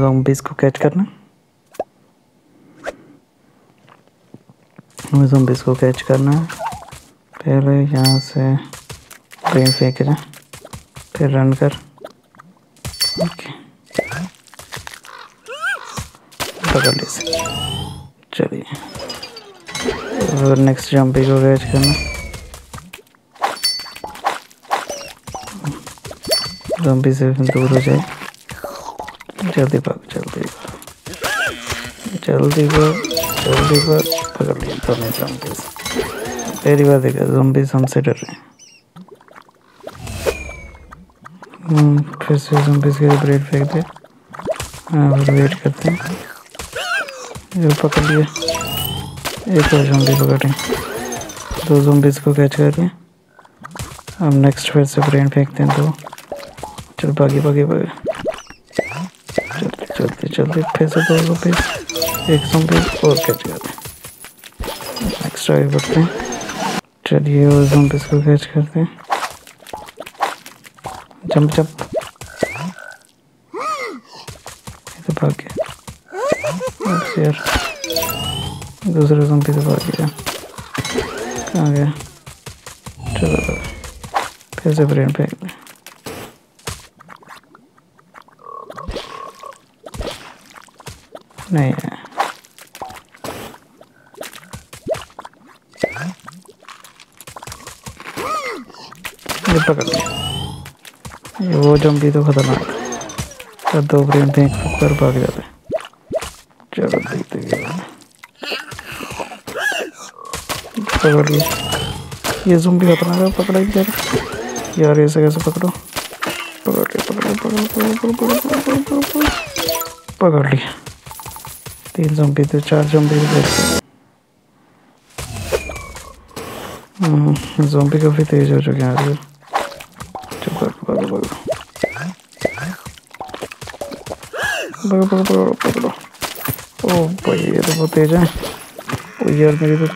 zombies को catch करना। हमें zombies को कैच करना है। पहले यहाँ से ब्रेन फेंक जा फिर रन कर। ओके। पकड़ ली चलिए। और नेक्स्ट जंपी को कैच करना। जंपी से दूर हो जाए। जल्दी भाग जल्दी जल्दी भाग जल्दी भाग। पकड़ लिया दोनों जंपी पहली बार देखा जंपी हमसे डर रहे हैं। हम्म, फिर से जंपी के ब्रेड फेंक दे हाँ वेट करते हैं। ये पकड़ लिया। एक और जंपी पकड़े दो जंपीज को कैच कर लिया अब नेक्स्ट फिर से ब्रेन फेंकते हैं दो। चल भागी भागी भागी। जल्दी जल्दी फिर से दो जंपीज एक जंपीज और कैच करते हैं? नेक्स्ट आगे बढ़ते हैं। चलिए, और जंपीज को कैच करते हैं। Jump jump. तो भाग गया। यार दूसरे जंपी से भाग गया। कहाँ गया। चलो। फिर से ब्रेन फेंक दे नहीं। है ये पकड़ ये वो जम्बी तो खतरनाक है। दो फ्रेम थे कर भाग जाते चलो देखते पकड़ लिया ये जम्बी खतरनाक है, पकड़ा ही बेचारा यार, ऐसे कैसे पकड़ो? पकड़ लिया पकड़ पकड़ो पकड़ो पकड़ो पकड़ो पकड़ लिया तीन जंपी थे, चार जंपी थे। जंपी काफ़ी तेज हो चुके हैं आजकल पकड़ो पकड़ो पकड़ो पकड़ो। ओ भाई, ये तो बहुत तेज है। ओ यार, मेरी तो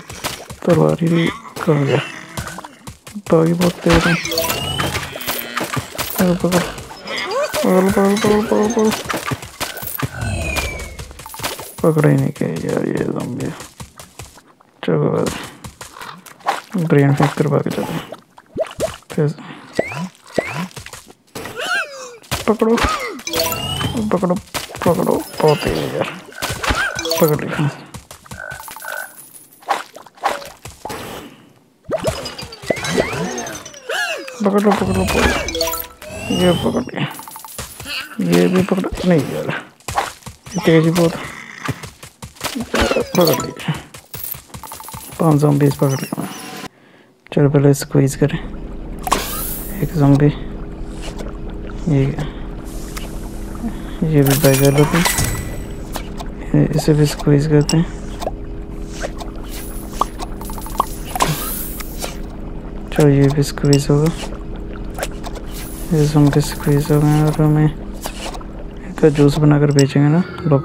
तलवार ही कहाँ गया? बहुत तेज है। पकड़ो। पकड़ो पकड़ो पकड़ो पकड़ो। पकड़ा ही नहीं किया यार ये जम्बी चलो बस। ब्रेन फेंक कर भाग जाते हैं। फिर पकड़ो। पकड़ो पकड़ो। बहुत तेज है यार। पकड़ लिया। पकड़ो पकड़ो पकड़ो। ये पकड़ लिया। ये भी पकड़ नहीं यार। तेज ही बहुत पकड़ लिया। पाँच जॉम्बीज पकड़ लिया चलो पहले स्क्वीज करें। एक जॉम्बी ये ये भी बैगर लोग इसे भी स्क्वीज करते हैं। चलो ये भी स्क्वीज होगा। ये जॉम्बी स्क्वीज हो गए और हमें इनका जूस बनाकर बेचेंगे ना। लोग